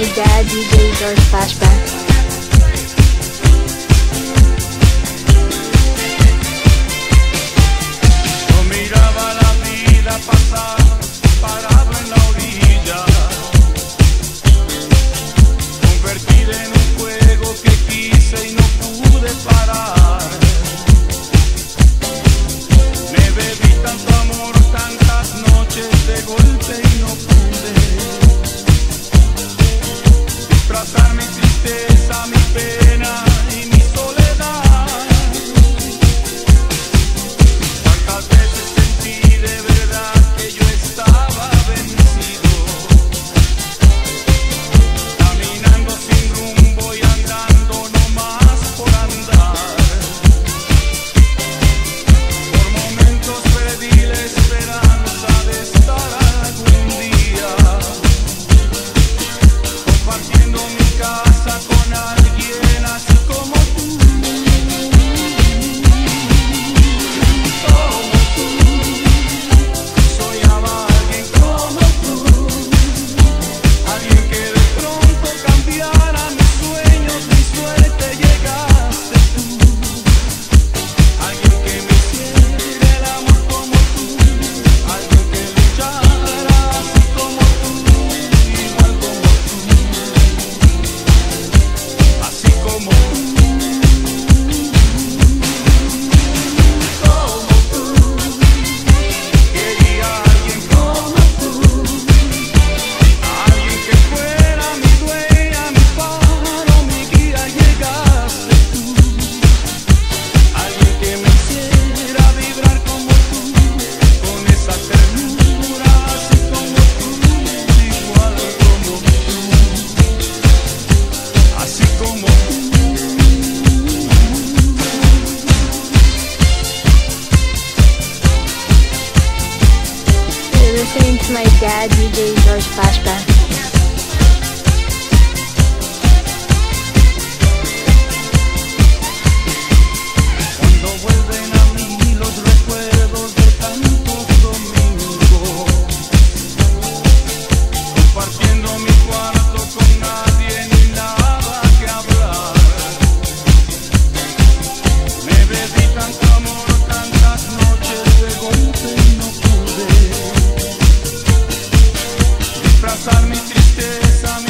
my daddy gave her flashback. Yo miraba la vida pasar, parado en la orilla, convertida en un juego que quise y no pude parar. Me bebí tanto amor, tantas noches de golpe listening to my dad DJ George Flashback. tristeza